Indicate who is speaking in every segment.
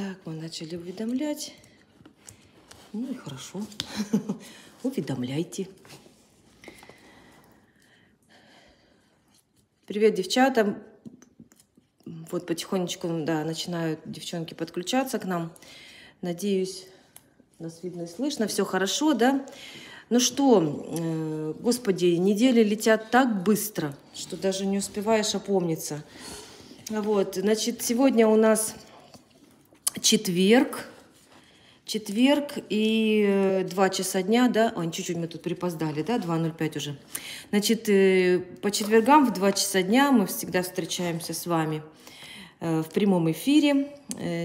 Speaker 1: Так, мы начали уведомлять. Ну и хорошо. Уведомляйте. Привет, девчата. Вот потихонечку, да, начинают девчонки подключаться к нам. Надеюсь, нас видно и слышно. Все хорошо, да? Ну что, э, господи, недели летят так быстро, что даже не успеваешь опомниться. Вот, значит, сегодня у нас четверг, четверг и 2 э, часа дня, да, ой, чуть-чуть мы тут припоздали, да, 2.05 уже. Значит, э, по четвергам в 2 часа дня мы всегда встречаемся с вами в прямом эфире.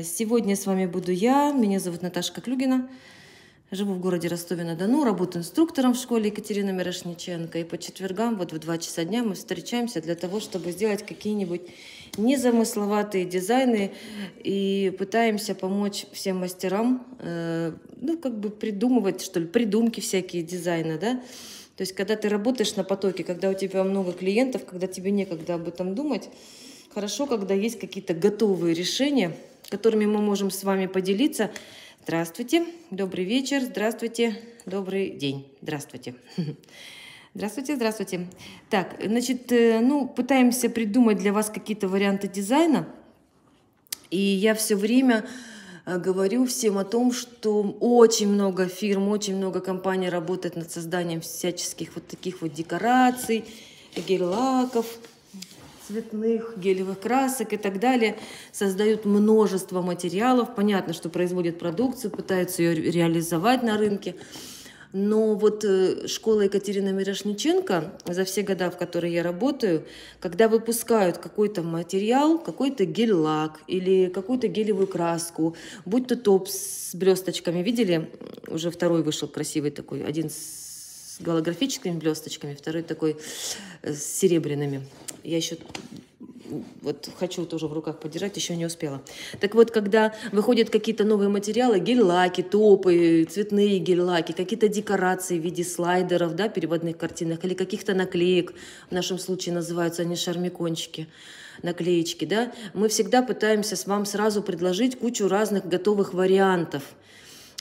Speaker 1: Сегодня с вами буду я, меня зовут Наташа Клюгина. Живу в городе Ростове-на-Дону, работаю инструктором в школе Екатерины Мирошниченко. И по четвергам, вот в 2 часа дня мы встречаемся для того, чтобы сделать какие-нибудь незамысловатые дизайны и пытаемся помочь всем мастерам, э, ну, как бы придумывать, что ли, придумки всякие дизайна, да. То есть, когда ты работаешь на потоке, когда у тебя много клиентов, когда тебе некогда об этом думать, хорошо, когда есть какие-то готовые решения, которыми мы можем с вами поделиться – Здравствуйте, добрый вечер, здравствуйте, добрый день, здравствуйте. Здравствуйте, здравствуйте. Так, значит, э, ну, пытаемся придумать для вас какие-то варианты дизайна. И я все время э, говорю всем о том, что очень много фирм, очень много компаний работает над созданием всяческих вот таких вот декораций, гель-лаков, цветных, гелевых красок и так далее, создают множество материалов. Понятно, что производят продукцию, пытаются ее реализовать на рынке. Но вот э, школа Екатерины Мирошниченко, за все года, в которые я работаю, когда выпускают какой-то материал, какой-то гель-лак или какую-то гелевую краску, будь то топ с блесточками, видели? Уже второй вышел красивый такой, один с голографическими блесточками, второй такой э, с серебряными. Я еще вот хочу тоже в руках подержать, еще не успела. Так вот, когда выходят какие-то новые материалы, гель-лаки, топы, цветные гель-лаки, какие-то декорации в виде слайдеров, да, переводных картинок, или каких-то наклеек, в нашем случае называются они шармикончики, наклеечки, да, мы всегда пытаемся вам сразу предложить кучу разных готовых вариантов –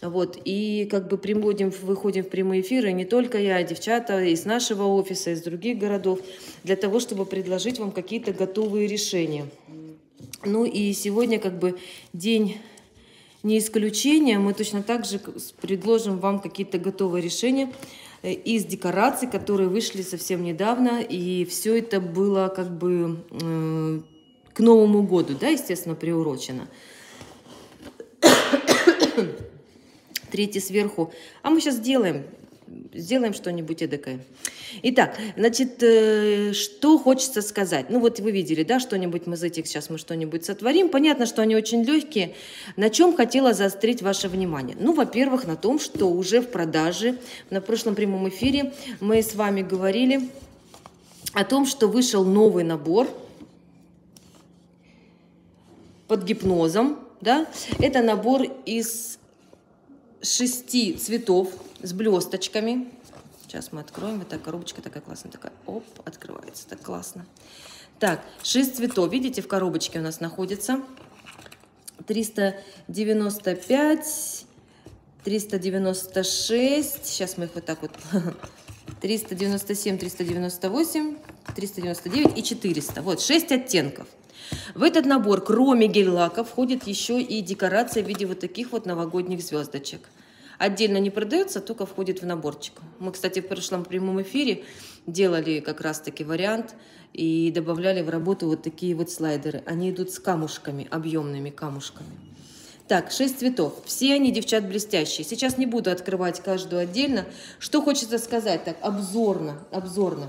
Speaker 1: вот, и как бы приводим, выходим в прямые эфиры не только я, а девчата из нашего офиса, из других городов, для того, чтобы предложить вам какие-то готовые решения. Ну и сегодня как бы день не исключение, мы точно так же предложим вам какие-то готовые решения э, из декораций, которые вышли совсем недавно, и все это было как бы э, к Новому году, да, естественно, приурочено третий сверху. А мы сейчас сделаем, сделаем что-нибудь эдакое. Итак, значит, э, что хочется сказать? Ну вот вы видели, да, что-нибудь мы из этих сейчас мы что-нибудь сотворим. Понятно, что они очень легкие. На чем хотела заострить ваше внимание? Ну, во-первых, на том, что уже в продаже, на прошлом прямом эфире мы с вами говорили о том, что вышел новый набор под гипнозом, да, это набор из шести цветов с блесточками. Сейчас мы откроем. Вот так коробочка такая классная. Такая, оп, открывается. Так классно. Так, шесть цветов. Видите, в коробочке у нас находится. 395, 396. Сейчас мы их вот так вот. 397, 398, 399 и 400. Вот, 6 оттенков. В этот набор, кроме гель-лака, входит еще и декорация в виде вот таких вот новогодних звездочек. Отдельно не продается, только входит в наборчик. Мы, кстати, в прошлом прямом эфире делали как раз-таки вариант и добавляли в работу вот такие вот слайдеры. Они идут с камушками, объемными камушками. Так, 6 цветов. Все они, девчат, блестящие. Сейчас не буду открывать каждую отдельно. Что хочется сказать так, обзорно, обзорно.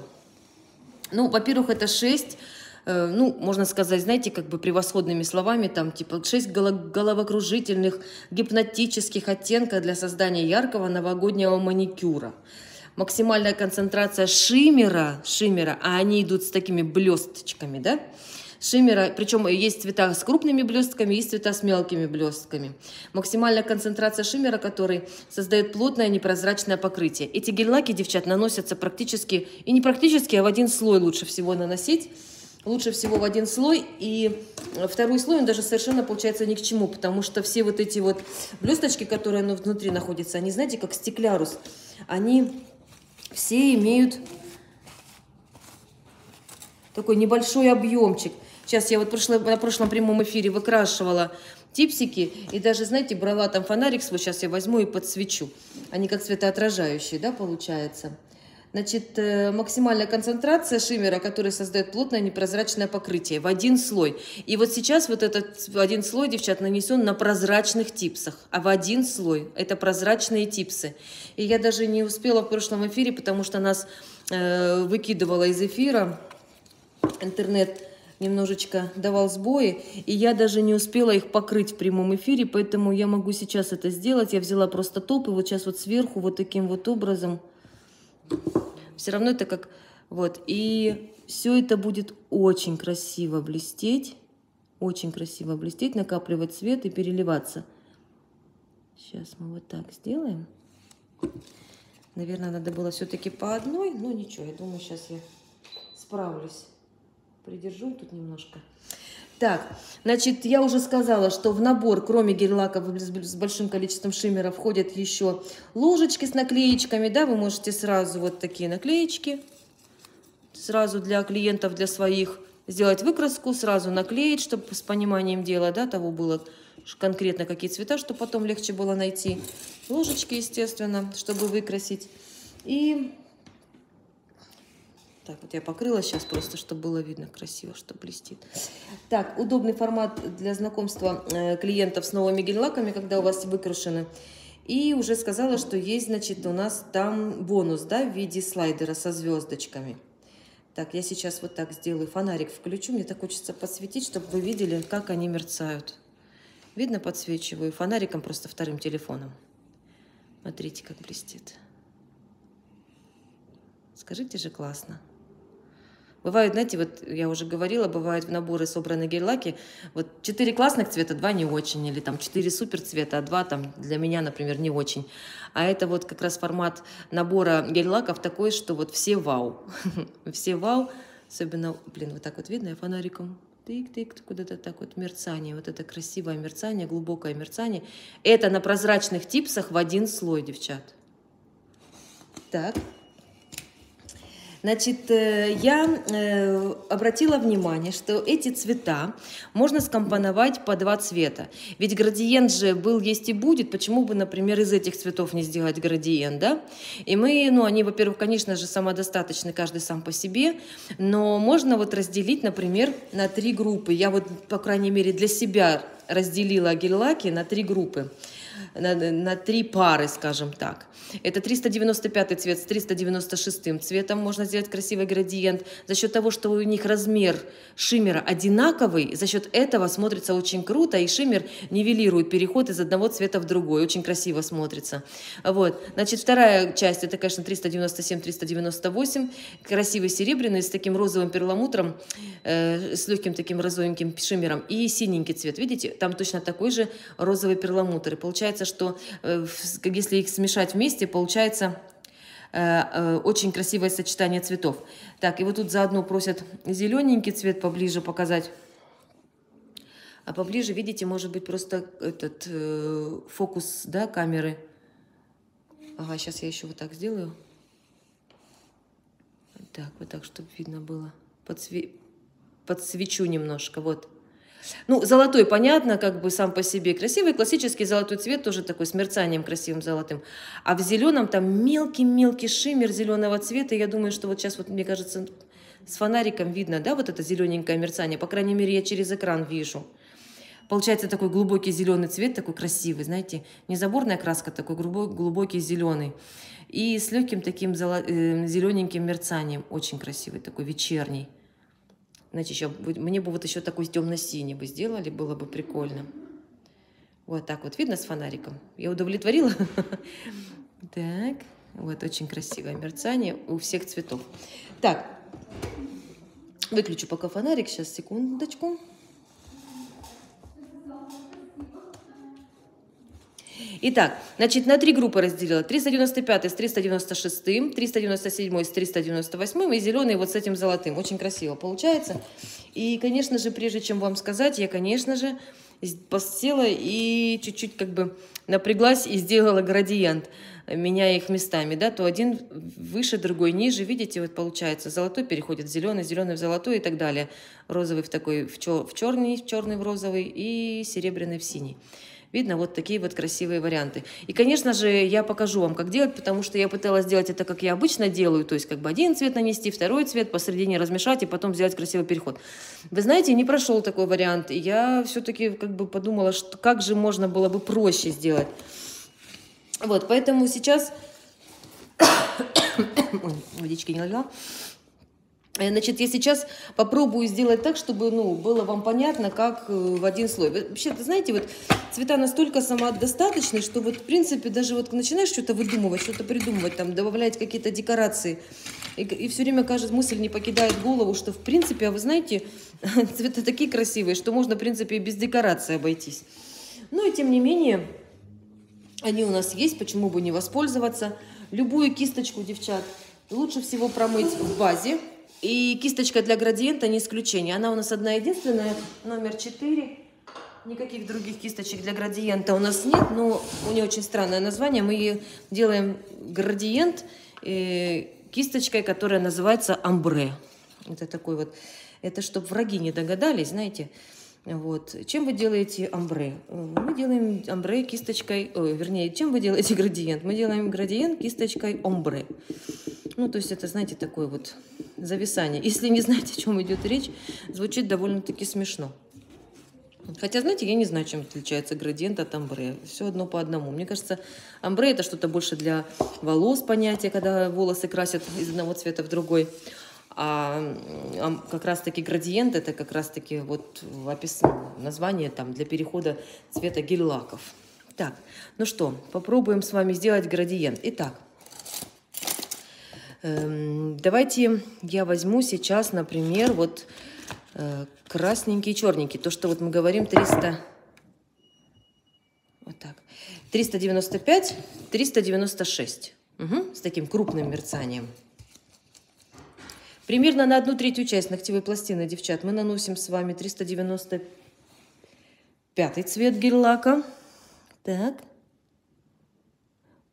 Speaker 1: Ну, во-первых, это 6 Э, ну, можно сказать, знаете, как бы превосходными словами, там, типа, шесть головокружительных гипнотических оттенков для создания яркого новогоднего маникюра. Максимальная концентрация шиммера, шиммера, а они идут с такими блесточками, да, шиммера, причем есть цвета с крупными блестками, есть цвета с мелкими блестками. Максимальная концентрация шиммера, который создает плотное непрозрачное покрытие. Эти гель-лаки, девчат, наносятся практически, и не практически, а в один слой лучше всего наносить, лучше всего в один слой. И второй слой, он даже совершенно получается ни к чему, потому что все вот эти вот блесточки, которые ну, внутри находятся, они, знаете, как стеклярус, они все имеют такой небольшой объемчик. Сейчас я вот прошло, на прошлом прямом эфире выкрашивала типсики и даже, знаете, брала там фонарик свой, сейчас я возьму и подсвечу. Они как светоотражающие, да, получается. Значит, э, максимальная концентрация шиммера, который создает плотное непрозрачное покрытие в один слой. И вот сейчас вот этот один слой, девчат, нанесен на прозрачных типсах. А в один слой это прозрачные типсы. И я даже не успела в прошлом эфире, потому что нас э, выкидывала из эфира интернет немножечко давал сбои, и я даже не успела их покрыть в прямом эфире, поэтому я могу сейчас это сделать. Я взяла просто топ, и вот сейчас вот сверху вот таким вот образом все равно это как... Вот. И все это будет очень красиво блестеть. Очень красиво блестеть, накапливать цвет и переливаться. Сейчас мы вот так сделаем. Наверное, надо было все-таки по одной, но ничего, я думаю, сейчас я справлюсь. Придержу тут немножко. Так, значит, я уже сказала, что в набор, кроме гель-лаков с большим количеством шиммера, входят еще ложечки с наклеечками, да, вы можете сразу вот такие наклеечки, сразу для клиентов, для своих, сделать выкраску, сразу наклеить, чтобы с пониманием дела, да, того было конкретно какие цвета, чтобы потом легче было найти. Ложечки, естественно, чтобы выкрасить. И так, вот я покрыла сейчас просто, чтобы было видно красиво, что блестит. Так, удобный формат для знакомства э, клиентов с новыми гель-лаками, когда у вас выкрашены. И уже сказала, что есть, значит, у нас там бонус, да, в виде слайдера со звездочками. Так, я сейчас вот так сделаю, фонарик включу. Мне так хочется подсветить, чтобы вы видели, как они мерцают. Видно, подсвечиваю фонариком, просто вторым телефоном. Смотрите, как блестит. Скажите же, классно. Бывают, знаете, вот я уже говорила, бывают в наборы собраны гель-лаки, вот четыре классных цвета, два не очень, или там четыре супер цвета, а два там для меня, например, не очень. А это вот как раз формат набора гель-лаков такой, что вот все вау. Все вау, особенно, блин, вот так вот видно, я фонариком тык-тык, куда-то так вот мерцание, вот это красивое мерцание, глубокое мерцание. Это на прозрачных типсах в один слой, девчат. Так. Значит, э, я э, обратила внимание, что эти цвета можно скомпоновать по два цвета. Ведь градиент же был, есть и будет. Почему бы, например, из этих цветов не сделать градиент, да? И мы, ну, они, во-первых, конечно же, самодостаточны, каждый сам по себе, но можно вот разделить, например, на три группы. Я вот, по крайней мере, для себя разделила гель-лаки на три группы на, на три пары, скажем так. Это 395 цвет с 396 цветом. Можно сделать красивый градиент. За счет того, что у них размер шиммера одинаковый, за счет этого смотрится очень круто, и шиммер нивелирует переход из одного цвета в другой. Очень красиво смотрится. Вот. Значит, вторая часть, это, конечно, 397-398. Красивый серебряный с таким розовым перламутром, э, с легким таким розовеньким шиммером. И синенький цвет. Видите, там точно такой же розовый перламутр. И получается получается, что э, если их смешать вместе, получается э, э, очень красивое сочетание цветов. Так, и вот тут заодно просят зелененький цвет поближе показать. А поближе, видите, может быть просто этот э, фокус да, камеры. Ага, сейчас я еще вот так сделаю. Так, вот так, чтобы видно было. Подсве... Подсвечу немножко, вот. Ну, золотой, понятно, как бы сам по себе красивый, классический золотой цвет тоже такой с мерцанием красивым золотым. А в зеленом там мелкий-мелкий шиммер зеленого цвета. Я думаю, что вот сейчас, вот, мне кажется, с фонариком видно, да, вот это зелененькое мерцание. По крайней мере, я через экран вижу. Получается такой глубокий зеленый цвет, такой красивый, знаете, не заборная краска, такой глубокий зеленый. И с легким таким зело... э, зелененьким мерцанием, очень красивый, такой вечерний. Знаете, еще, мне бы вот еще такой темно-синий бы сделали, было бы прикольно. Вот так вот, видно с фонариком? Я удовлетворила? Так, вот очень красивое мерцание у всех цветов. Так, выключу пока фонарик, сейчас, секундочку. Итак, значит, на три группы разделила. 395 с 396, 397 с 398 и зеленый вот с этим золотым. Очень красиво получается. И, конечно же, прежде чем вам сказать, я, конечно же, посела и чуть-чуть как бы напряглась и сделала градиент, меняя их местами, да, то один выше, другой ниже, видите, вот получается, золотой переходит в зеленый, зеленый в золотой и так далее, розовый в такой, в, чер, в черный, в черный в розовый и серебряный в синий. Видно вот такие вот красивые варианты. И, конечно же, я покажу вам, как делать, потому что я пыталась сделать это, как я обычно делаю, то есть как бы один цвет нанести, второй цвет посередине размешать и потом сделать красивый переход. Вы знаете, не прошел такой вариант, и я все-таки как бы подумала, что как же можно было бы проще сделать. Вот, поэтому сейчас... Ой, водички не налила. Э, значит, я сейчас попробую сделать так, чтобы ну, было вам понятно, как э, в один слой. Вообще, знаете, вот цвета настолько самодостаточны, что вот, в принципе, даже вот начинаешь что-то выдумывать, что-то придумывать, там, добавлять какие-то декорации, и, и все время, кажется, мысль не покидает голову, что, в принципе, а вы знаете, цвета такие красивые, что можно, в принципе, и без декорации обойтись. Ну и тем не менее, они у нас есть, почему бы не воспользоваться. Любую кисточку, девчат, лучше всего промыть в базе, и кисточка для градиента не исключение. Она у нас одна единственная, номер 4. Никаких других кисточек для градиента у нас нет, но у нее очень странное название. Мы делаем градиент э, кисточкой, которая называется амбре. Это такой вот, это чтобы враги не догадались, знаете. Вот. Чем вы делаете амбре? Мы делаем амбре кисточкой, о, вернее, чем вы делаете градиент? Мы делаем градиент кисточкой омбре. Ну, то есть это, знаете, такое вот зависание. Если не знаете, о чем идет речь, звучит довольно-таки смешно. Хотя, знаете, я не знаю, чем отличается градиент от амбре. Все одно по одному. Мне кажется, амбре это что-то больше для волос понятие, когда волосы красят из одного цвета в другой. А, а как раз-таки градиент это как раз-таки вот описано название там для перехода цвета гель-лаков. Так, ну что, попробуем с вами сделать градиент. Итак, давайте я возьму сейчас, например, вот э, красненький и черненький. То, что вот мы говорим 300... Вот так. 395, 396. Угу, с таким крупным мерцанием. Примерно на одну третью часть ногтевой пластины, девчат, мы наносим с вами 395 цвет гель-лака. Так.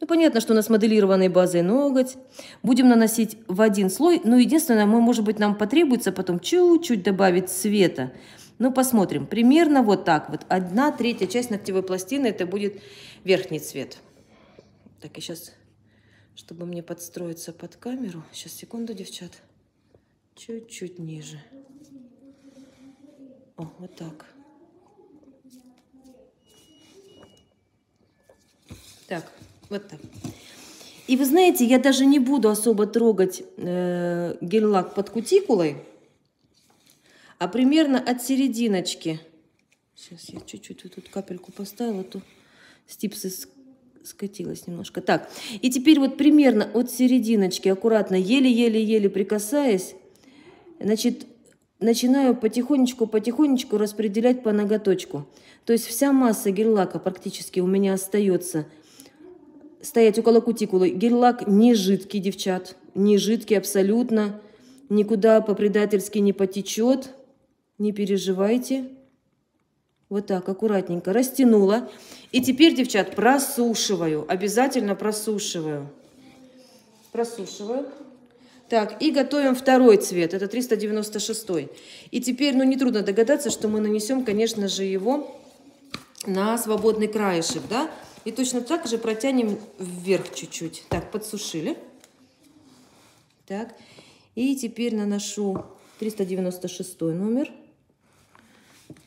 Speaker 1: Ну, понятно, что у нас моделированной базой ноготь. Будем наносить в один слой. Но единственное, мы, может быть, нам потребуется потом чуть-чуть добавить цвета. Ну, посмотрим. Примерно вот так вот. Одна третья часть ногтевой пластины, это будет верхний цвет. Так, и сейчас, чтобы мне подстроиться под камеру. Сейчас, секунду, девчат. Чуть-чуть ниже. О, вот так. Так. Вот так. И вы знаете, я даже не буду особо трогать э, гель-лак под кутикулой, а примерно от серединочки. Сейчас я чуть-чуть вот тут капельку поставила, а то стипсы скатилась немножко. Так, и теперь вот примерно от серединочки, аккуратно, еле-еле-еле прикасаясь, значит, начинаю потихонечку-потихонечку распределять по ноготочку. То есть вся масса гель-лака практически у меня остается стоять около кутикулы. Гель-лак не жидкий, девчат, не жидкий абсолютно, никуда по-предательски не потечет, не переживайте. Вот так, аккуратненько растянула. И теперь, девчат, просушиваю, обязательно просушиваю. Просушиваю. Так, и готовим второй цвет, это 396. И теперь, ну, нетрудно догадаться, что мы нанесем, конечно же, его на свободный краешек, да? И точно так же протянем вверх чуть-чуть. Так, подсушили. Так. И теперь наношу 396 номер.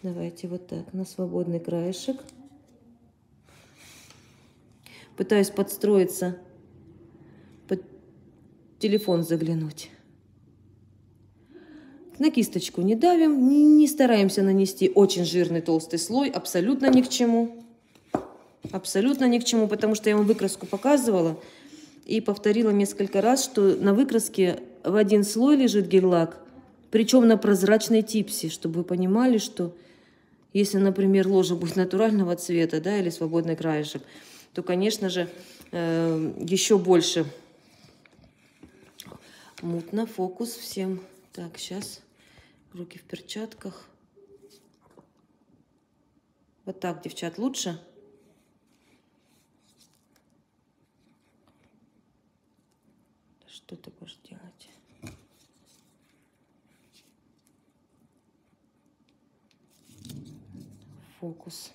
Speaker 1: Давайте вот так, на свободный краешек. Пытаюсь подстроиться, под телефон заглянуть. На кисточку не давим, не, стараемся нанести очень жирный толстый слой, абсолютно ни к чему. Абсолютно ни к чему, потому что я вам выкраску показывала и повторила несколько раз, что на выкраске в один слой лежит гель-лак, причем на прозрачной типсе, чтобы вы понимали, что Если, например, ложа будет натурального цвета, да, или свободный краешек, то, конечно же, э, еще больше мутно. Фокус всем. Так, сейчас руки в перчатках. Вот так, девчат, лучше? Что ты будешь делать? Фокус.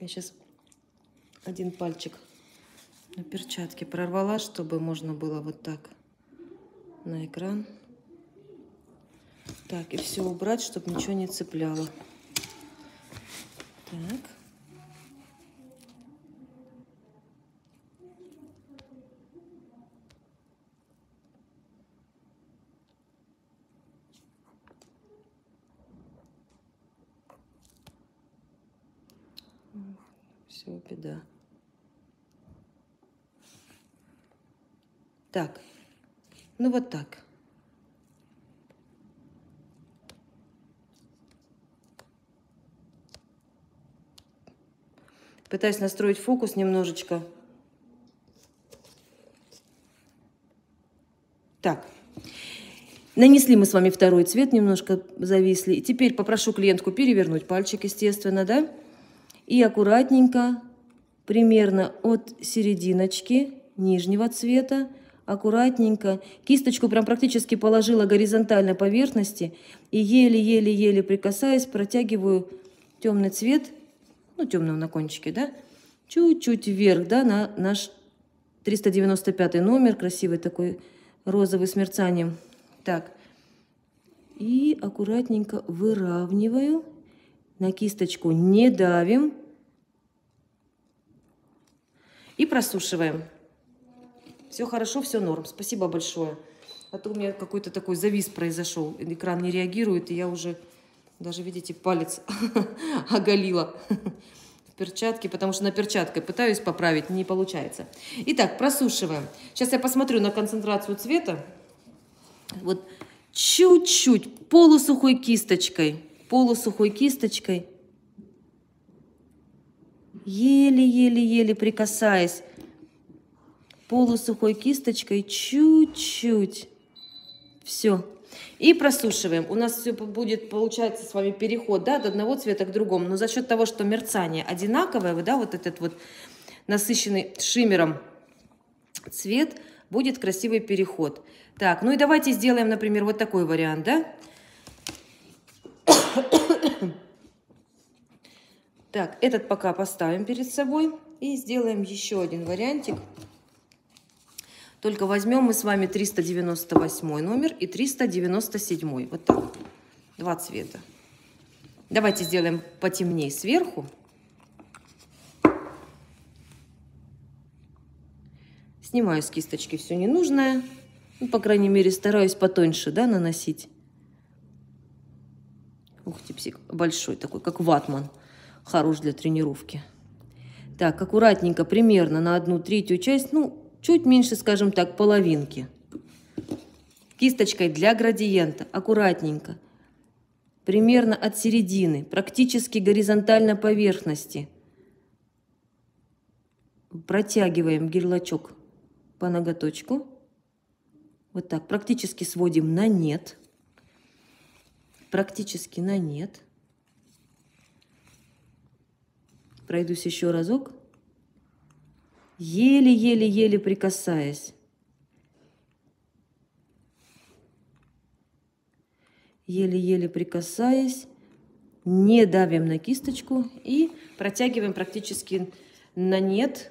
Speaker 1: Я сейчас один пальчик на перчатке прорвала, чтобы можно было вот так на экран. Так, и все убрать, чтобы ничего не цепляло. Так. Все, беда. Так, ну вот так. Пытаюсь настроить фокус немножечко. Так. Нанесли мы с вами второй цвет, немножко зависли. И теперь попрошу клиентку перевернуть пальчик, естественно, да? И аккуратненько, примерно от серединочки нижнего цвета, аккуратненько. Кисточку прям практически положила горизонтально поверхности. И еле-еле-еле прикасаясь, протягиваю темный цвет ну, темного на кончике, да, чуть-чуть вверх, да, на наш 395 номер, красивый такой розовый с мерцанием. Так, и аккуратненько выравниваю, на кисточку не давим и просушиваем. Все хорошо, все норм. Спасибо большое. А то у меня какой-то такой завис произошел. Экран не реагирует, и я уже даже, видите, палец оголила в перчатке, потому что на перчаткой пытаюсь поправить, не получается. Итак, просушиваем. Сейчас я посмотрю на концентрацию цвета. Вот чуть-чуть полусухой кисточкой, полусухой кисточкой, еле-еле-еле прикасаясь, полусухой кисточкой чуть-чуть. Все. И просушиваем. У нас все будет, получается, с вами переход да, от одного цвета к другому. Но за счет того, что мерцание одинаковое, да, вот этот вот насыщенный шиммером цвет, будет красивый переход. Так, ну и давайте сделаем, например, вот такой вариант, да? Так, этот пока поставим перед собой. И сделаем еще один вариантик. Только возьмем мы с вами 398 номер и 397. Вот так. Два цвета. Давайте сделаем потемнее сверху. Снимаю с кисточки все ненужное. Ну, по крайней мере, стараюсь потоньше да, наносить. Ух ты, псих, большой такой, как ватман. Хорош для тренировки. Так, аккуратненько, примерно на одну третью часть, ну, чуть меньше, скажем так, половинки. Кисточкой для градиента, аккуратненько, примерно от середины, практически горизонтально поверхности. Протягиваем гирлачок по ноготочку. Вот так, практически сводим на нет. Практически на нет. Пройдусь еще разок еле-еле-еле прикасаясь. Еле-еле прикасаясь, не давим на кисточку и протягиваем практически на нет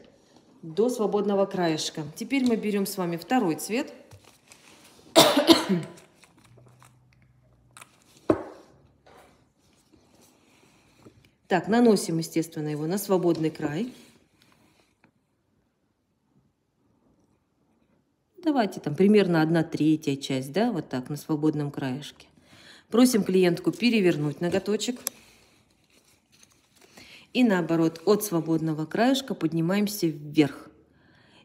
Speaker 1: до свободного краешка. Теперь мы берем с вами второй цвет. Так, наносим, естественно, его на свободный край. Давайте там примерно одна третья часть, да, вот так, на свободном краешке. Просим клиентку перевернуть ноготочек. И наоборот, от свободного краешка поднимаемся вверх.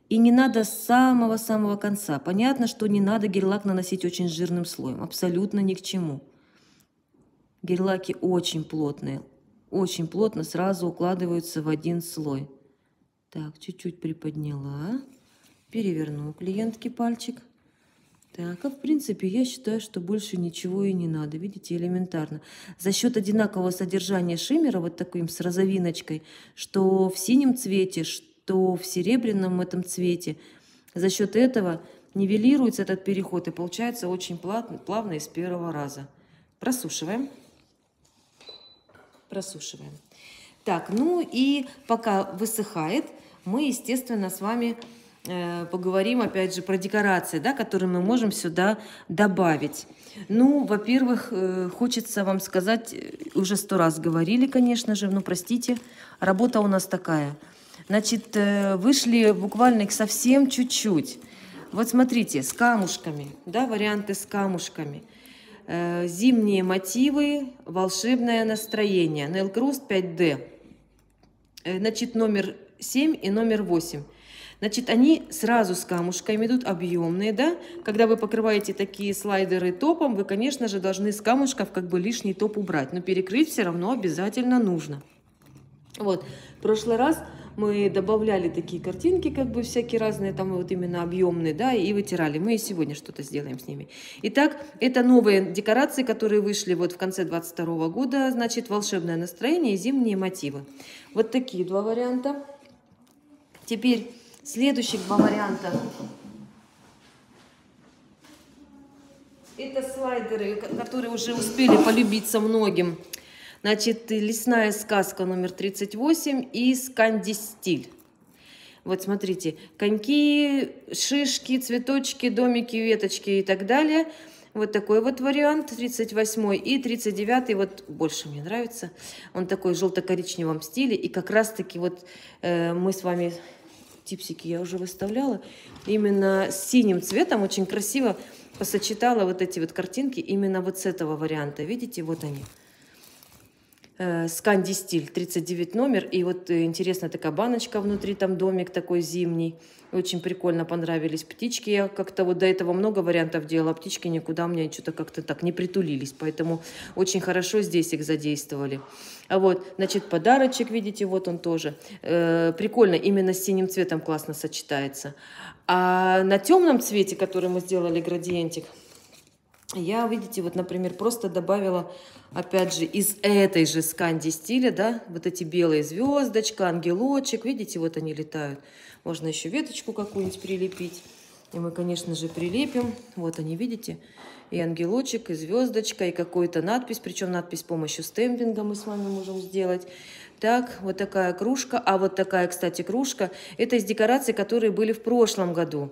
Speaker 1: И не надо с самого-самого конца. Понятно, что не надо гель-лак наносить очень жирным слоем. Абсолютно ни к чему. Гель-лаки очень плотные. Очень плотно сразу укладываются в один слой. Так, чуть-чуть приподняла. Переверну клиентке пальчик. Так, а в принципе я считаю, что больше ничего и не надо. Видите, элементарно. За счет одинакового содержания шиммера, вот таким с розовиночкой, что в синем цвете, что в серебряном этом цвете, за счет этого нивелируется этот переход и получается очень плавно, плавно и первого раза. Просушиваем. Просушиваем. Так, ну и пока высыхает, мы, естественно, с вами поговорим опять же про декорации, да, которые мы можем сюда добавить. Ну, во-первых, э, хочется вам сказать, э, уже сто раз говорили, конечно же, ну, простите, работа у нас такая. Значит, вышли буквально их совсем чуть-чуть. Вот смотрите, с камушками, да, варианты с камушками. Зимние мотивы, волшебное настроение. Nail Crust 5D. Значит, номер 7 и номер 8. Значит, они сразу с камушками идут, объемные, да? Когда вы покрываете такие слайдеры топом, вы, конечно же, должны с камушков как бы лишний топ убрать. Но перекрыть все равно обязательно нужно. Вот, в прошлый раз мы добавляли такие картинки, как бы всякие разные, там вот именно объемные, да, и вытирали. Мы и сегодня что-то сделаем с ними. Итак, это новые декорации, которые вышли вот в конце 22 года, значит, волшебное настроение и зимние мотивы. Вот такие два варианта. Теперь Следующих два варианта. Это слайдеры, которые уже успели полюбиться многим. Значит, лесная сказка номер 38 и скандистиль. Вот смотрите, коньки, шишки, цветочки, домики, веточки и так далее. Вот такой вот вариант, 38 и 39 вот больше мне нравится. Он такой желто-коричневом стиле. И как раз-таки вот э, мы с вами типсики я уже выставляла, именно с синим цветом очень красиво посочетала вот эти вот картинки именно вот с этого варианта. Видите, вот они. Сканди стиль, 39 номер. И вот э, интересная такая баночка внутри, там домик такой зимний. Очень прикольно понравились птички. Я как-то вот до этого много вариантов делала. Птички никуда меня что-то как-то так не притулились. Поэтому очень хорошо здесь их задействовали. А вот, значит, подарочек, видите, вот он тоже. Э, прикольно, именно с синим цветом классно сочетается. А на темном цвете, который мы сделали градиентик, я, видите, вот, например, просто добавила, опять же, из этой же сканди стиля, да, вот эти белые звездочка, ангелочек, видите, вот они летают. Можно еще веточку какую-нибудь прилепить. И мы, конечно же, прилепим. Вот они, видите, и ангелочек, и звездочка, и какую-то надпись. Причем надпись с помощью стемпинга мы с вами можем сделать. Так, вот такая кружка. А вот такая, кстати, кружка. Это из декораций, которые были в прошлом году.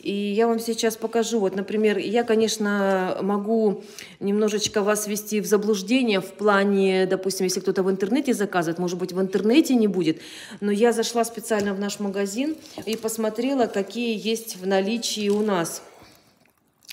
Speaker 1: И я вам сейчас покажу. Вот, например, я, конечно, могу немножечко вас ввести в заблуждение в плане, допустим, если кто-то в интернете заказывает, может быть, в интернете не будет. Но я зашла специально в наш магазин и посмотрела, какие есть в наличии у нас.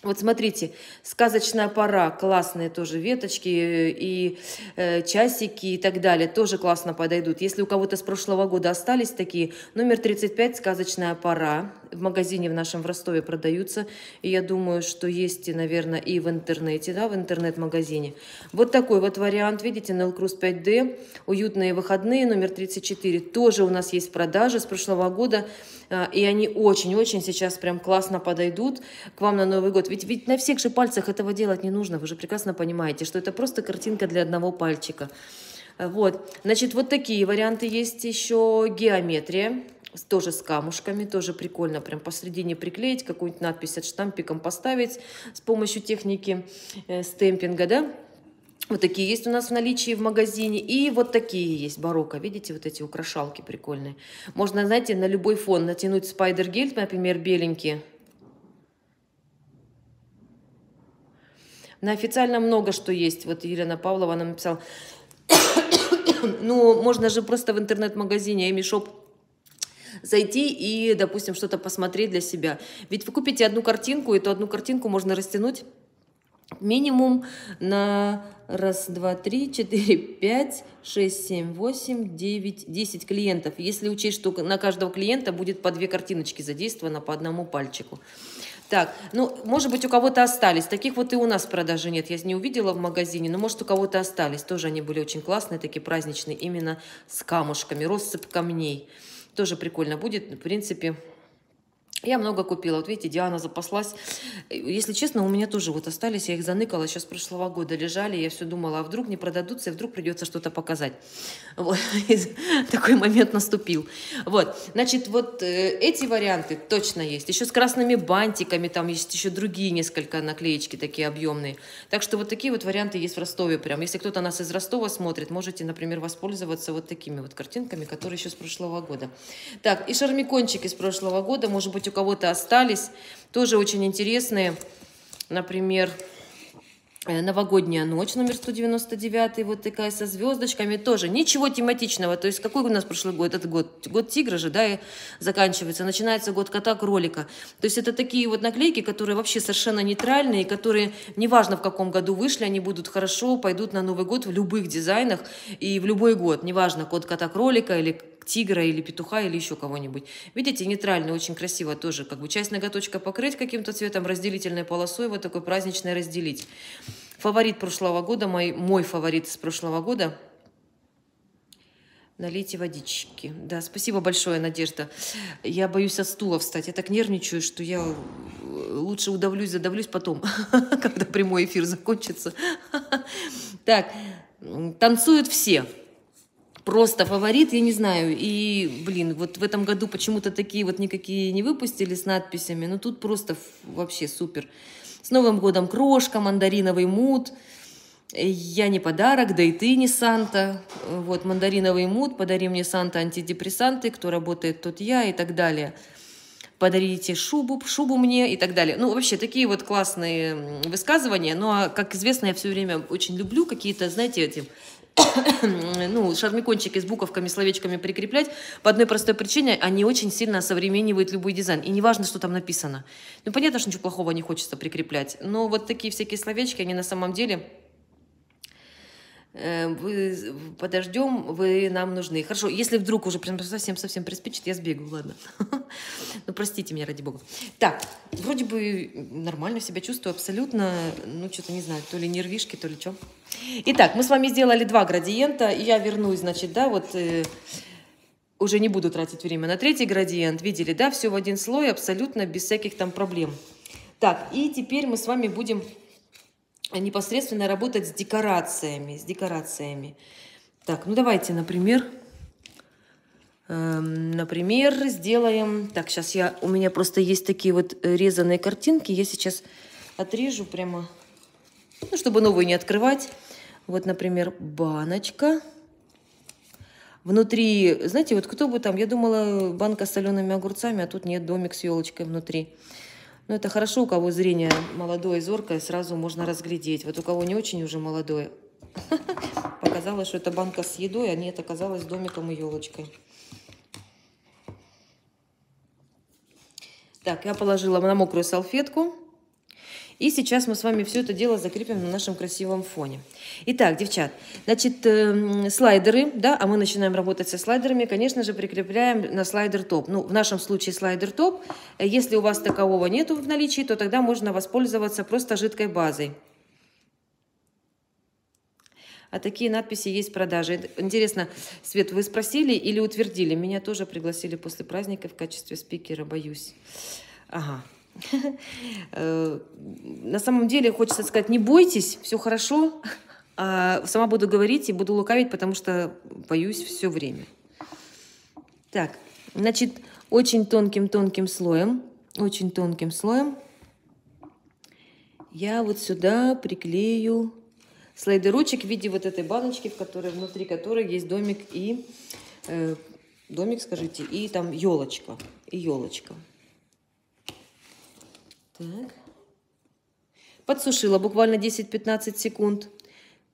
Speaker 1: Вот смотрите, сказочная пора, классные тоже веточки э, и э, часики и так далее, тоже классно подойдут. Если у кого-то с прошлого года остались такие, номер 35, сказочная пора, в магазине в нашем в Ростове продаются, и я думаю, что есть, наверное, и в интернете, да, в интернет-магазине. Вот такой вот вариант, видите, Nelcruz 5D, уютные выходные, номер 34, тоже у нас есть в продаже с прошлого года, а, и они очень-очень сейчас прям классно подойдут к вам на Новый год. Ведь, ведь на всех же пальцах этого делать не нужно, вы же прекрасно понимаете, что это просто картинка для одного пальчика. Вот, значит, вот такие варианты есть еще геометрия тоже с камушками, тоже прикольно, прям посередине приклеить, какую-нибудь надпись от штампиком поставить с помощью техники э, стемпинга, да, вот такие есть у нас в наличии в магазине. И вот такие есть барокко. Видите, вот эти украшалки прикольные. Можно, знаете, на любой фон натянуть спайдер-гель, например, беленький. На официально много что есть. Вот Елена Павлова написала. Ну, можно же просто в интернет-магазине Шоп зайти и, допустим, что-то посмотреть для себя. Ведь вы купите одну картинку, эту одну картинку можно растянуть минимум на раз, два, три, четыре, пять, шесть, семь, восемь, девять, десять клиентов. Если учесть, что на каждого клиента будет по две картиночки задействовано, по одному пальчику. Так, ну, может быть, у кого-то остались. Таких вот и у нас в продаже нет. Я не увидела в магазине, но, может, у кого-то остались. Тоже они были очень классные, такие праздничные, именно с камушками, россыпь камней. Тоже прикольно будет. В принципе, я много купила. Вот видите, Диана запаслась. Если честно, у меня тоже вот остались, я их заныкала, сейчас прошлого года лежали, я все думала, а вдруг не продадутся, и вдруг придется что-то показать. Вот. Такой момент наступил. Вот, значит, вот э, эти варианты точно есть. Еще с красными бантиками, там есть еще другие несколько наклеечки такие объемные. Так что вот такие вот варианты есть в Ростове прям. Если кто-то нас из Ростова смотрит, можете, например, воспользоваться вот такими вот картинками, которые еще с прошлого года. Так, и шармикончики с прошлого года, может быть, у кого-то остались. Тоже очень интересные. Например, э, «Новогодняя ночь» номер 199, вот такая со звездочками, тоже ничего тематичного. То есть какой у нас прошлый год? Это год, год тигра же, да, и заканчивается. Начинается год кота-кролика. То есть это такие вот наклейки, которые вообще совершенно нейтральные, которые неважно в каком году вышли, они будут хорошо, пойдут на Новый год в любых дизайнах и в любой год. Неважно, кот кота-кролика или тигра или петуха или еще кого-нибудь. Видите, нейтрально, очень красиво тоже. Как бы часть ноготочка покрыть каким-то цветом, разделительной полосой, вот такой праздничной разделить. Фаворит прошлого года, мой, мой фаворит с прошлого года – Налейте водички. Да, спасибо большое, Надежда. Я боюсь от стула встать. Я так нервничаю, что я э, лучше удавлюсь, задавлюсь потом, когда прямой эфир закончится. Так, танцуют все просто фаворит, я не знаю. И, блин, вот в этом году почему-то такие вот никакие не выпустили с надписями. Ну, тут просто вообще супер. С Новым годом крошка, мандариновый мут. Я не подарок, да и ты не Санта. Вот, мандариновый мут, подари мне Санта антидепрессанты, кто работает, тот я и так далее. Подарите шубу, шубу мне и так далее. Ну, вообще, такие вот классные высказывания. Ну, а, как известно, я все время очень люблю какие-то, знаете, эти ну, шармикончики с буковками, словечками прикреплять по одной простой причине, они очень сильно современнивают любой дизайн. И неважно, что там написано. Ну, понятно, что ничего плохого не хочется прикреплять, но вот такие всякие словечки, они на самом деле вы подождем, вы нам нужны. Хорошо, если вдруг уже прям совсем-совсем приспичит, я сбегу, ладно. ну, простите меня, ради бога. Так, вроде бы нормально себя чувствую, абсолютно, ну, что-то не знаю, то ли нервишки, то ли что. Итак, мы с вами сделали два градиента, я вернусь, значит, да, вот... Э, уже не буду тратить время на третий градиент. Видели, да, все в один слой, абсолютно без всяких там проблем. Так, и теперь мы с вами будем непосредственно работать с декорациями, с декорациями. Так, ну давайте, например, эм, например, сделаем... Так, сейчас я... У меня просто есть такие вот резаные картинки. Я сейчас отрежу прямо, ну, чтобы новую не открывать. Вот, например, баночка. Внутри, знаете, вот кто бы там... Я думала, банка с солеными огурцами, а тут нет, домик с елочкой внутри. Но ну, это хорошо, у кого зрение молодое, зоркое, сразу можно разглядеть. Вот у кого не очень уже молодое, показалось, что это банка с едой, а нет, оказалось домиком и елочкой. Так, я положила на мокрую салфетку. И сейчас мы с вами все это дело закрепим на нашем красивом фоне. Итак, девчат, значит, э, слайдеры, да, а мы начинаем работать со слайдерами, конечно же, прикрепляем на слайдер топ. Ну, в нашем случае слайдер топ. Если у вас такового нету в наличии, то тогда можно воспользоваться просто жидкой базой. А такие надписи есть в продаже. Интересно, Свет, вы спросили или утвердили? Меня тоже пригласили после праздника в качестве спикера, боюсь. Ага, на самом деле хочется сказать, не бойтесь, все хорошо. А сама буду говорить и буду лукавить, потому что боюсь все время. Так, значит, очень тонким-тонким слоем, очень тонким слоем я вот сюда приклею слайдерочек в виде вот этой баночки, в которой, внутри которой есть домик и э, домик, скажите, и там елочка, и елочка. Так. Подсушила буквально 10-15 секунд.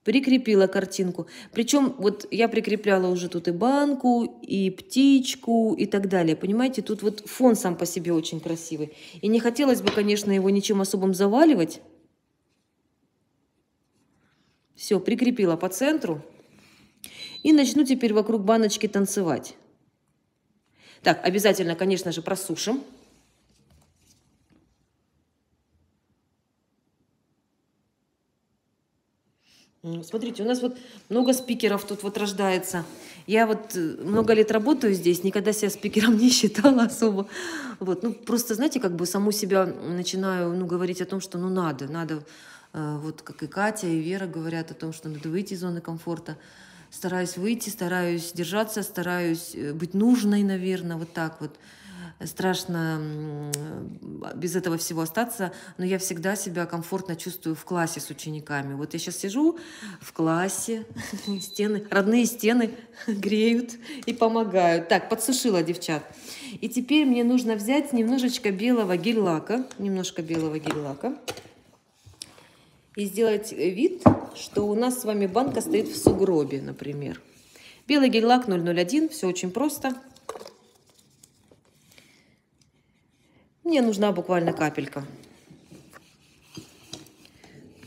Speaker 1: Прикрепила картинку. Причем вот я прикрепляла уже тут и банку, и птичку, и так далее. Понимаете, тут вот фон сам по себе очень красивый. И не хотелось бы, конечно, его ничем особым заваливать. Все, прикрепила по центру. И начну теперь вокруг баночки танцевать. Так, обязательно, конечно же, просушим. Смотрите, у нас вот много спикеров тут вот рождается. Я вот э, много лет работаю здесь, никогда себя спикером не считала особо. Вот, ну, просто, знаете, как бы саму себя начинаю, ну, говорить о том, что, ну, надо, надо, э, вот как и Катя, и Вера говорят о том, что надо выйти из зоны комфорта. Стараюсь выйти, стараюсь держаться, стараюсь э, быть нужной, наверное, вот так вот страшно без этого всего остаться, но я всегда себя комфортно чувствую в классе с учениками. Вот я сейчас сижу в классе, стены, родные стены греют и помогают. Так, подсушила девчат. И теперь мне нужно взять немножечко белого гель-лака, немножко белого гель-лака, и сделать вид, что у нас с вами банка стоит в сугробе, например. Белый гель-лак 001, все очень просто. Мне нужна буквально капелька.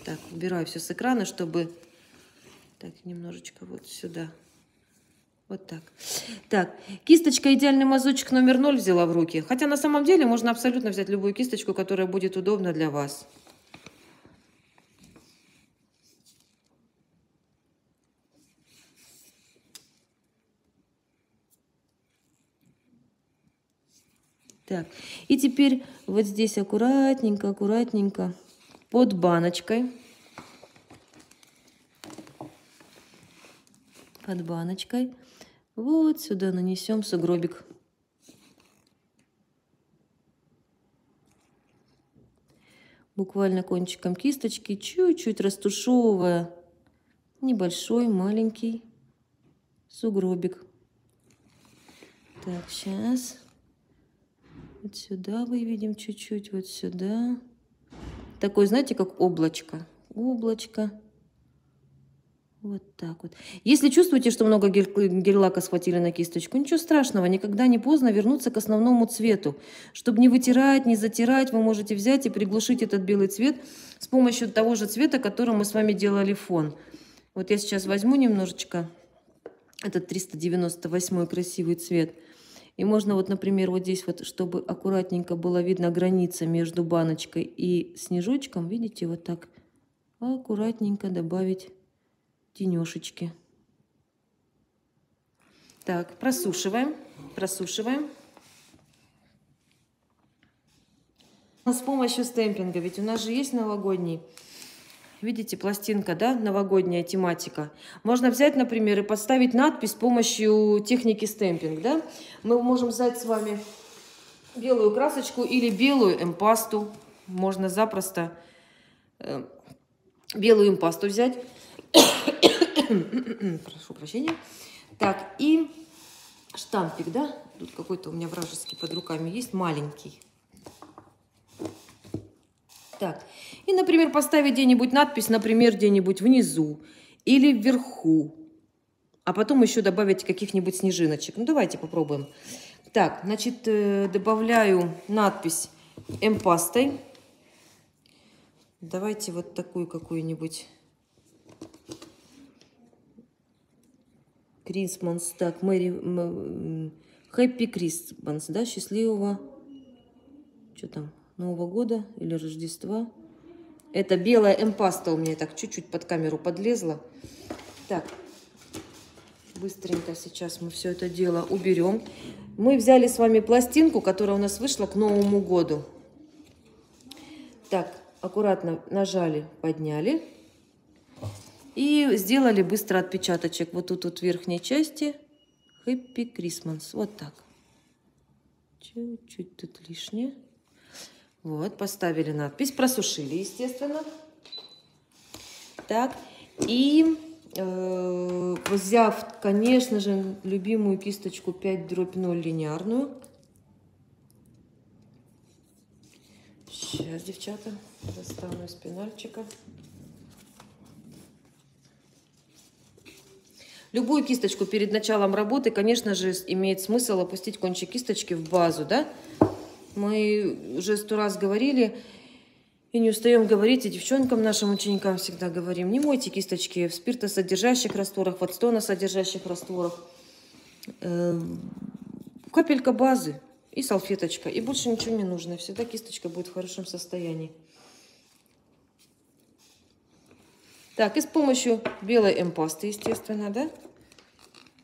Speaker 1: Так, убираю все с экрана, чтобы... Так, немножечко вот сюда. Вот так. Так, кисточка идеальный мазочек номер 0 взяла в руки. Хотя на самом деле можно абсолютно взять любую кисточку, которая будет удобна для вас. Так, и теперь вот здесь аккуратненько, аккуратненько под баночкой. Под баночкой. Вот сюда нанесем сугробик. Буквально кончиком кисточки, чуть-чуть растушевывая небольшой, маленький сугробик. Так, сейчас. Вот сюда выведем чуть-чуть, вот сюда. Такой, знаете, как облачко. Облачко. Вот так вот. Если чувствуете, что много гель-лака схватили на кисточку, ничего страшного, никогда не поздно вернуться к основному цвету. Чтобы не вытирать, не затирать, вы можете взять и приглушить этот белый цвет с помощью того же цвета, которым мы с вами делали фон. Вот я сейчас возьму немножечко этот 398 красивый цвет – и можно вот, например, вот здесь вот, чтобы аккуратненько было видно граница между баночкой и снежочком, видите, вот так аккуратненько добавить тенешечки. Так, просушиваем, просушиваем. С помощью стемпинга, ведь у нас же есть новогодний Видите, пластинка, да, новогодняя тематика. Можно взять, например, и поставить надпись с помощью техники стемпинг, да. Мы можем взять с вами белую красочку или белую эмпасту. Можно запросто э, белую эмпасту взять. Прошу прощения. Так, и штампик, да. Тут какой-то у меня вражеский под руками есть, маленький. Так, и, например, поставить где-нибудь надпись, например, где-нибудь внизу или вверху. А потом еще добавить каких-нибудь снежиночек. Ну, давайте попробуем. Так, значит, э, добавляю надпись эмпастой. Давайте вот такую какую-нибудь. Крисманс. Так, Мэри... Хэппи Крисманс, да, счастливого... Что там? Нового года или Рождества. Это белая эмпаста у меня так чуть-чуть под камеру подлезла. Так, быстренько сейчас мы все это дело уберем. Мы взяли с вами пластинку, которая у нас вышла к Новому году. Так, аккуратно нажали, подняли. И сделали быстро отпечаточек. Вот тут вот в верхней части. Happy Christmas. Вот так. Чуть-чуть тут лишнее. Вот, поставили надпись, просушили, естественно. Так, и э, взяв, конечно же, любимую кисточку 5 дробь 0 линейную. Сейчас, девчата, достану из пенальчика. Любую кисточку перед началом работы, конечно же, имеет смысл опустить кончик кисточки в базу, да? Мы уже сто раз говорили, И не устаем говорить, и девчонкам, нашим ученикам всегда говорим, не мойте кисточки в спиртосодержащих растворах, в ацетоносодержащих растворах. Э, капелька базы и салфеточка. И больше ничего не нужно. Всегда кисточка будет в хорошем состоянии. Так, и с помощью белой эмпасты, естественно, да?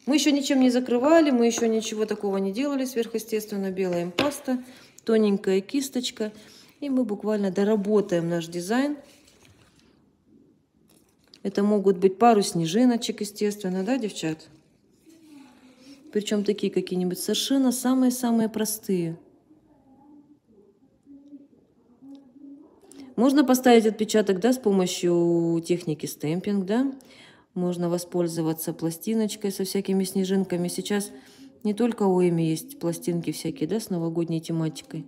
Speaker 1: Мы еще ничем не закрывали, мы еще ничего такого не делали сверхъестественно. Белая эмпаста, тоненькая кисточка – и мы буквально доработаем наш дизайн. Это могут быть пару снежиночек, естественно, да, девчат? Причем такие какие-нибудь совершенно самые-самые простые. Можно поставить отпечаток, да, с помощью техники стемпинг, да. Можно воспользоваться пластиночкой со всякими снежинками. Сейчас не только у Эми есть пластинки всякие, да, с новогодней тематикой.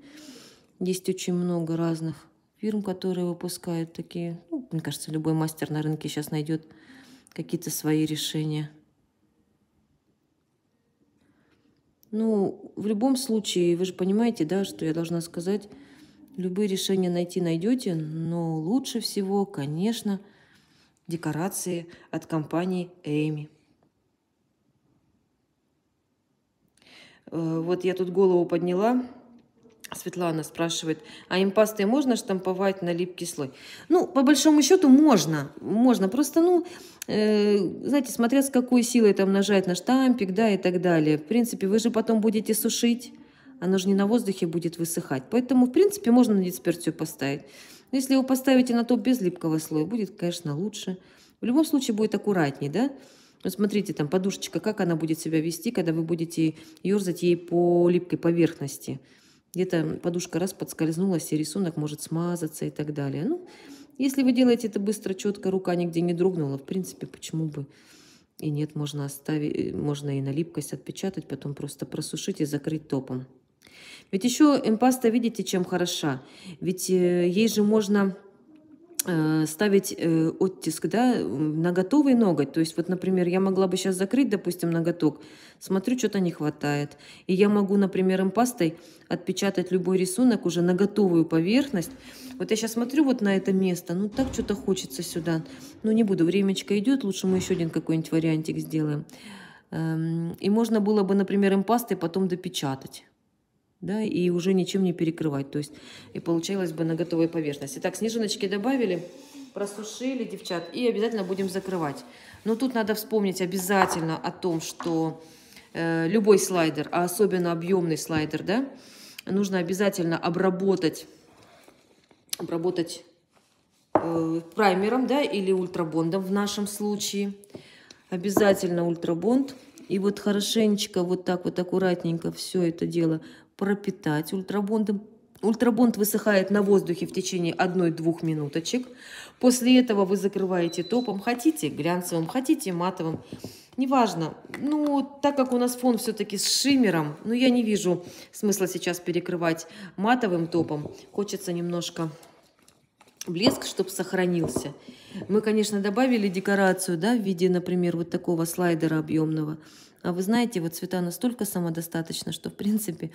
Speaker 1: Есть очень много разных фирм, которые выпускают такие. Ну, мне кажется, любой мастер на рынке сейчас найдет какие-то свои решения. Ну, в любом случае, вы же понимаете, да, что я должна сказать, любые решения найти найдете, но лучше всего, конечно, декорации от компании Эми. Вот я тут голову подняла, Светлана спрашивает, а импастой можно штамповать на липкий слой? Ну, по большому счету можно, можно. Просто, ну, э, знаете, смотря с какой силой там нажать на штампик, да, и так далее. В принципе, вы же потом будете сушить, оно же не на воздухе будет высыхать. Поэтому, в принципе, можно на дисперсию поставить. Если вы поставите на топ без липкого слоя, будет, конечно, лучше. В любом случае будет аккуратней, да? Вот смотрите, там подушечка, как она будет себя вести, когда вы будете ерзать ей по липкой поверхности. Где-то подушка раз подскользнулась, и рисунок может смазаться и так далее. Ну, если вы делаете это быстро, четко, рука нигде не дрогнула, в принципе, почему бы и нет, можно оставить, э, можно и на липкость отпечатать, потом просто просушить и закрыть топом. Ведь еще эмпаста, видите, чем хороша? Ведь э, ей же можно ставить э, оттиск да, на готовый ноготь. То есть, вот, например, я могла бы сейчас закрыть, допустим, ноготок, смотрю, что-то не хватает. И я могу, например, импастой отпечатать любой рисунок уже на готовую поверхность. Вот я сейчас смотрю вот на это место, ну так что-то хочется сюда. Ну не буду, времечко идет, лучше мы еще один какой-нибудь вариантик сделаем. Эм, и можно было бы, например, импастой потом допечатать да, и уже ничем не перекрывать. То есть и получалось бы на готовой поверхности. Так, снежиночки добавили, просушили, девчат, и обязательно будем закрывать. Но тут надо вспомнить обязательно о том, что э, любой слайдер, а особенно объемный слайдер, да, нужно обязательно обработать, обработать э, праймером, да, или ультрабондом в нашем случае. Обязательно ультрабонд. И вот хорошенечко, вот так вот аккуратненько все это дело пропитать ультрабондом. Ультрабонд высыхает на воздухе в течение 1-2 минуточек. После этого вы закрываете топом. Хотите глянцевым, хотите матовым. Неважно. Ну, так как у нас фон все-таки с шиммером, ну, я не вижу смысла сейчас перекрывать матовым топом. Хочется немножко блеск, чтобы сохранился. Мы, конечно, добавили декорацию, да, в виде, например, вот такого слайдера объемного. А вы знаете, вот цвета настолько самодостаточно, что, в принципе,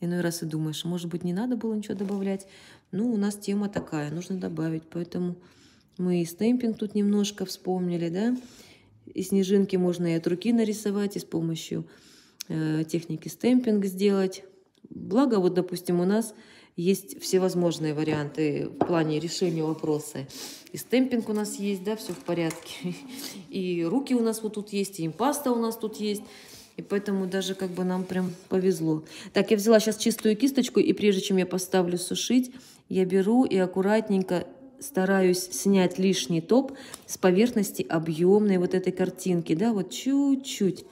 Speaker 1: иной раз и думаешь, может быть, не надо было ничего добавлять. Ну, у нас тема такая, нужно добавить. Поэтому мы и стемпинг тут немножко вспомнили, да. И снежинки можно и от руки нарисовать, и с помощью э, техники стемпинг сделать. Благо, вот, допустим, у нас есть всевозможные варианты в плане решения вопроса. И стемпинг у нас есть, да, все в порядке. И руки у нас вот тут есть, и импаста у нас тут есть. И поэтому даже как бы нам прям повезло. Так, я взяла сейчас чистую кисточку, и прежде чем я поставлю сушить, я беру и аккуратненько стараюсь снять лишний топ с поверхности объемной вот этой картинки, да, вот чуть-чуть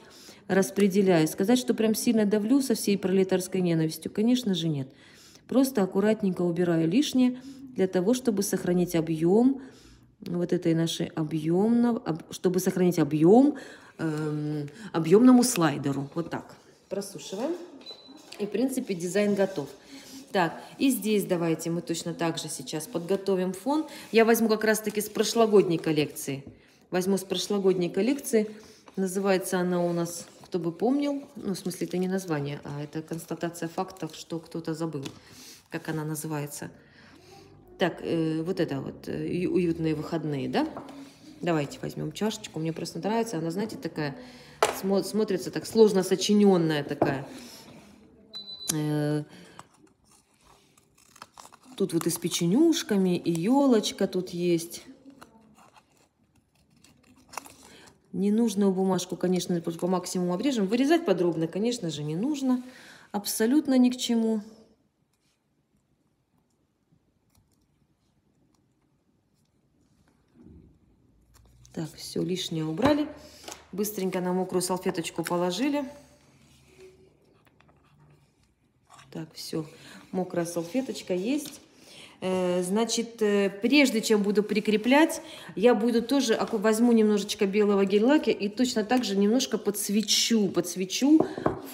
Speaker 1: распределяю. Сказать, что прям сильно давлю со всей пролетарской ненавистью, конечно же, нет. Просто аккуратненько убираю лишнее для того, чтобы сохранить объем вот этой нашей объемного, чтобы сохранить объем э, объемному слайдеру. Вот так. Просушиваем. И, в принципе, дизайн готов. Так, и здесь давайте мы точно так же сейчас подготовим фон. Я возьму как раз-таки с прошлогодней коллекции. Возьму с прошлогодней коллекции. Называется она у нас кто бы помнил, ну, в смысле, это не название, а это констатация фактов, что кто-то забыл, как она называется. Так, э, вот это вот э, уютные выходные, да? Давайте возьмем чашечку. Мне просто нравится. Она, знаете, такая смо смотрится так сложно сочиненная такая. Э, тут вот и с печенюшками, и елочка тут есть. Ненужную бумажку, конечно, по максимуму обрежем. Вырезать подробно, конечно же, не нужно. Абсолютно ни к чему. Так, все лишнее убрали. Быстренько на мокрую салфеточку положили. Так, все, мокрая салфеточка есть. Э, значит, э, прежде чем буду прикреплять, я буду тоже, возьму немножечко белого гель-лака и точно так же немножко подсвечу, подсвечу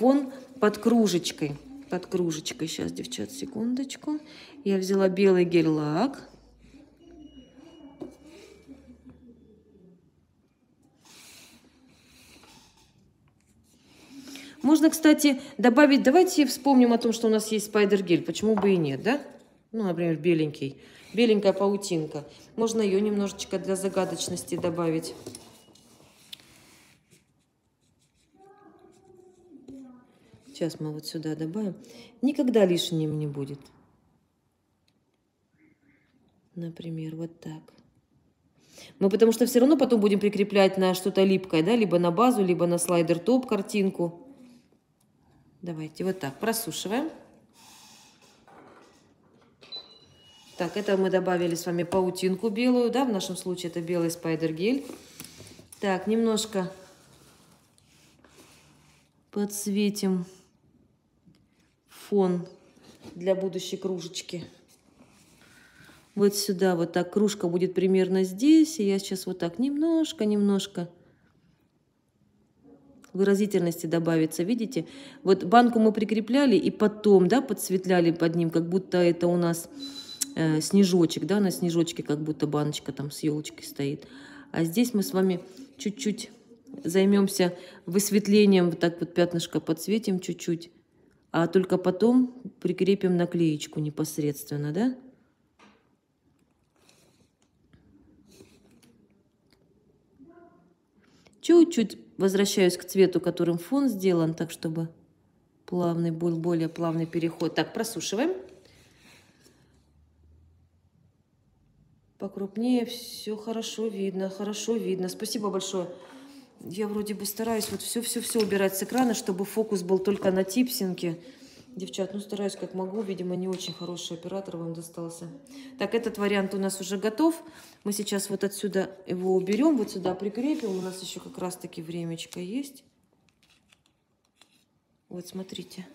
Speaker 1: фон под кружечкой. Под кружечкой. Сейчас, девчат, секундочку. Я взяла белый гель-лак. Можно, кстати, добавить, давайте вспомним о том, что у нас есть спайдер-гель, почему бы и нет, да? Ну, например, беленький, беленькая паутинка. Можно ее немножечко для загадочности добавить. Сейчас мы вот сюда добавим. Никогда лишним не будет. Например, вот так. Мы потому что все равно потом будем прикреплять на что-то липкое, да, либо на базу, либо на слайдер-топ картинку. Давайте вот так просушиваем. Так, это мы добавили с вами паутинку белую, да, в нашем случае это белый спайдер-гель. Так, немножко подсветим фон для будущей кружечки. Вот сюда вот так кружка будет примерно здесь. И я сейчас вот так немножко-немножко выразительности добавится, видите? Вот банку мы прикрепляли и потом, да, подсветляли под ним, как будто это у нас э, снежочек, да, на снежочке как будто баночка там с елочкой стоит. А здесь мы с вами чуть-чуть займемся высветлением, вот так вот пятнышко подсветим чуть-чуть, а только потом прикрепим наклеечку непосредственно, да? Чуть-чуть Возвращаюсь к цвету, которым фон сделан, так чтобы плавный был, более плавный переход. Так, просушиваем. Покрупнее, все хорошо видно, хорошо видно. Спасибо большое. Я вроде бы стараюсь вот все-все-все убирать с экрана, чтобы фокус был только на типсинке. Девчат, ну стараюсь как могу. Видимо, не очень хороший оператор вам достался. Так, этот вариант у нас уже готов. Мы сейчас вот отсюда его уберем, вот сюда прикрепим. У нас еще как раз-таки времечко есть. Вот, смотрите.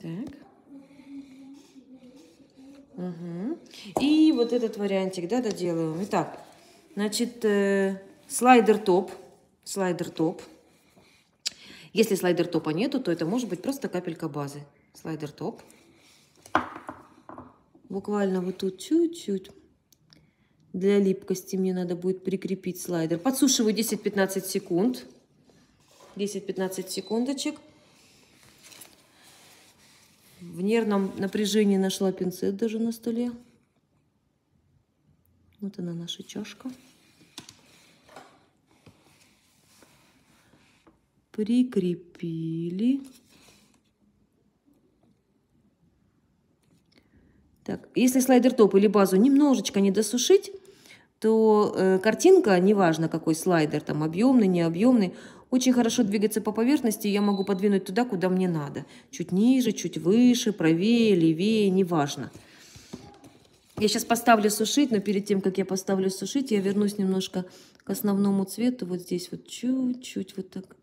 Speaker 1: Так. Угу. И вот этот вариантик, да, доделаем. Итак, значит, э, слайдер топ. Слайдер топ. Если слайдер топа нету, то это может быть просто капелька базы. Слайдер топ. Буквально вот тут чуть-чуть. Для липкости мне надо будет прикрепить слайдер. Подсушиваю 10-15 секунд. 10-15 секундочек. В нервном напряжении нашла пинцет даже на столе. Вот она наша чашка. Прикрепили. Так, если слайдер топ или базу немножечко не досушить, то э, картинка, неважно какой слайдер, там объемный, необъемный, очень хорошо двигается по поверхности, я могу подвинуть туда, куда мне надо. Чуть ниже, чуть выше, правее, левее, неважно. Я сейчас поставлю сушить, но перед тем, как я поставлю сушить, я вернусь немножко к основному цвету. Вот здесь вот чуть-чуть вот так.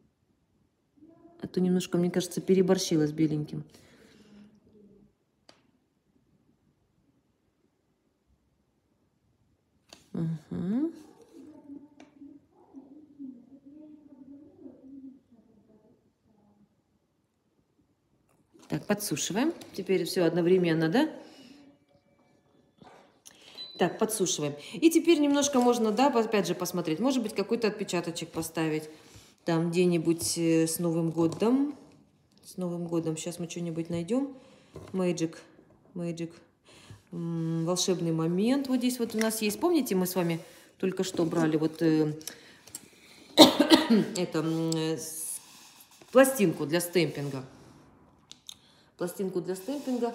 Speaker 1: А то немножко, мне кажется, переборщила с беленьким. Угу. Так, подсушиваем. Теперь все одновременно, да? Так, подсушиваем. И теперь немножко можно, да, опять же посмотреть. Может быть, какой-то отпечаточек поставить. Там где-нибудь э, с Новым годом. С Новым годом. Сейчас мы что-нибудь найдем. Magic. Magic. волшебный момент вот здесь вот у нас есть. Помните, мы с вами только что брали вот э, это, э, пластинку для стемпинга. Пластинку для стемпинга.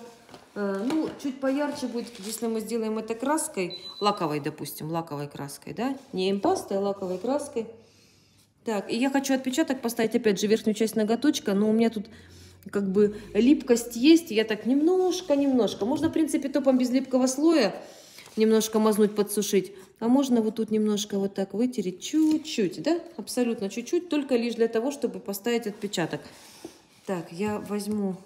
Speaker 1: Э, ну, чуть поярче будет, если мы сделаем это краской, лаковой, допустим, лаковой краской, да? Не импастой, а лаковой краской. Так, и я хочу отпечаток поставить, опять же, верхнюю часть ноготочка, но у меня тут как бы липкость есть, я так немножко-немножко. Можно, в принципе, топом без липкого слоя немножко мазнуть, подсушить. А можно вот тут немножко вот так вытереть, чуть-чуть, да? Абсолютно чуть-чуть, только лишь для того, чтобы поставить отпечаток. Так, я возьму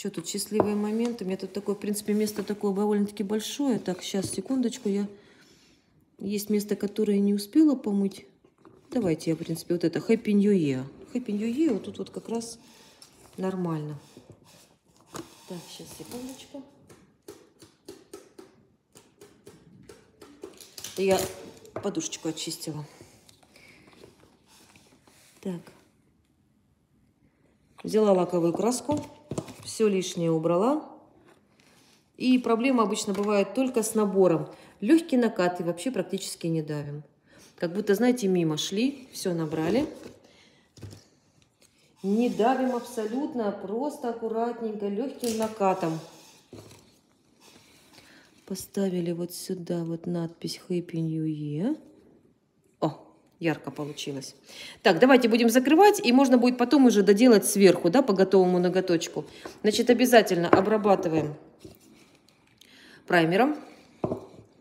Speaker 1: что тут, счастливые моменты. У меня тут такое, в принципе, место такое довольно-таки большое. Так, сейчас, секундочку, я... Есть место, которое не успела помыть. Давайте я, в принципе, вот это Happy New Year. Happy New Year, вот тут вот как раз нормально. Так, сейчас, секундочку. Я подушечку очистила. Так. Взяла лаковую краску все лишнее убрала. И проблема обычно бывает только с набором. Легкий накат и вообще практически не давим. Как будто, знаете, мимо шли, все набрали. Не давим абсолютно, просто аккуратненько, легким накатом. Поставили вот сюда вот надпись Happy New Year ярко получилось. Так, давайте будем закрывать, и можно будет потом уже доделать сверху, да, по готовому ноготочку. Значит, обязательно обрабатываем праймером.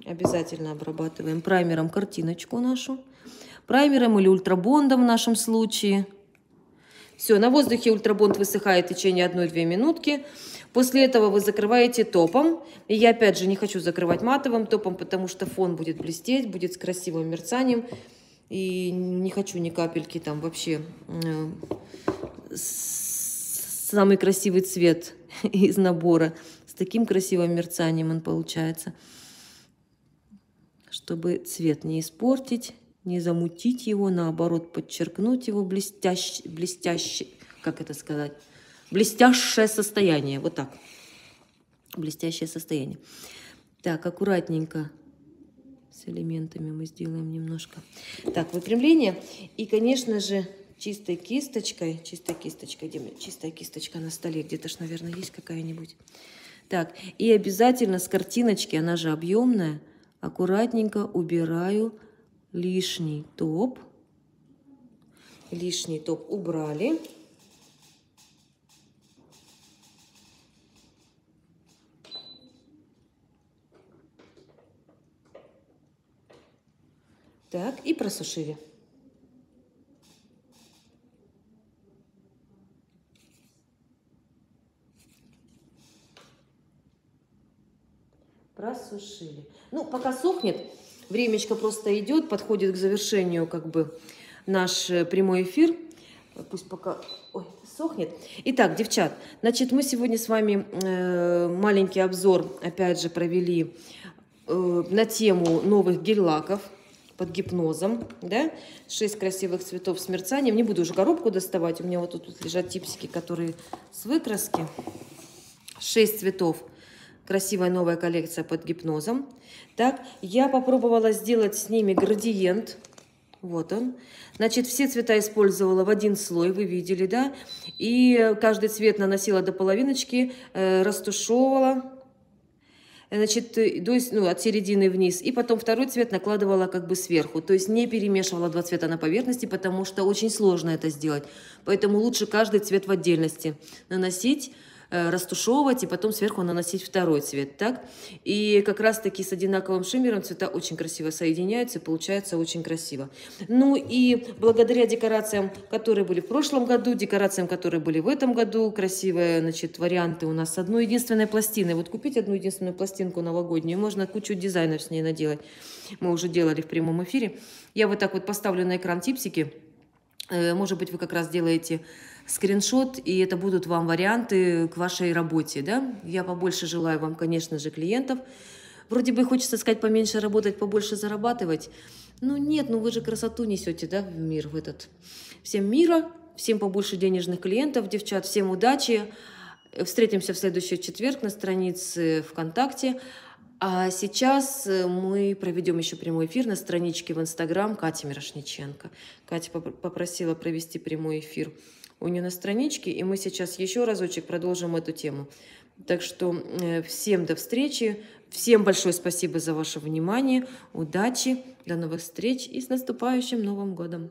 Speaker 1: Обязательно обрабатываем праймером картиночку нашу. Праймером или ультрабондом в нашем случае. Все, на воздухе ультрабонд высыхает в течение 1-2 минутки. После этого вы закрываете топом. И я опять же не хочу закрывать матовым топом, потому что фон будет блестеть, будет с красивым мерцанием. И не хочу ни капельки там вообще самый красивый цвет из набора. С таким красивым мерцанием он получается. Чтобы цвет не испортить, не замутить его, наоборот, подчеркнуть его блестящий, блестящий, как это сказать, блестящее состояние. Вот так. Блестящее состояние. Так, аккуратненько с элементами мы сделаем немножко. Так, выпрямление. И, конечно же, чистой кисточкой, чистой кисточкой, где чистая кисточка на столе, где-то ж, наверное, есть какая-нибудь. Так, и обязательно с картиночки, она же объемная, аккуратненько убираю лишний топ. Лишний топ убрали. Так, и просушили. Просушили. Ну, пока сохнет, времечко просто идет, подходит к завершению как бы наш э, прямой эфир. Пусть пока Ой, сохнет. Итак, девчат, значит, мы сегодня с вами э, маленький обзор, опять же, провели э, на тему новых гель-лаков под гипнозом, да, шесть красивых цветов с мерцанием. Не буду уже коробку доставать, у меня вот тут лежат типсики, которые с выкраски. Шесть цветов. Красивая новая коллекция под гипнозом. Так, я попробовала сделать с ними градиент. Вот он. Значит, все цвета использовала в один слой, вы видели, да? И каждый цвет наносила до половиночки, э, растушевывала, значит, то есть, ну, от середины вниз, и потом второй цвет накладывала как бы сверху, то есть не перемешивала два цвета на поверхности, потому что очень сложно это сделать, поэтому лучше каждый цвет в отдельности наносить, растушевывать и потом сверху наносить второй цвет, так? И как раз-таки с одинаковым шиммером цвета очень красиво соединяются, получается очень красиво. Ну и благодаря декорациям, которые были в прошлом году, декорациям, которые были в этом году, красивые, значит, варианты у нас с одной единственной пластиной. Вот купить одну единственную пластинку новогоднюю, можно кучу дизайнов с ней наделать. Мы уже делали в прямом эфире. Я вот так вот поставлю на экран типсики. Э, может быть, вы как раз делаете скриншот, и это будут вам варианты к вашей работе. Да? Я побольше желаю вам, конечно же, клиентов, Вроде бы хочется сказать поменьше работать, побольше зарабатывать. Ну нет, ну вы же красоту несете, да, в мир, в этот. Всем мира, всем побольше денежных клиентов, девчат, всем удачи. Встретимся в следующий четверг на странице ВКонтакте. А сейчас э, мы проведем еще прямой эфир на страничке в Инстаграм Кати Мирошниченко. Катя попросила провести прямой эфир у нее на страничке, и мы сейчас еще разочек продолжим эту тему. Так что э, всем до встречи, всем большое спасибо за ваше внимание, удачи, до новых встреч и с наступающим Новым годом!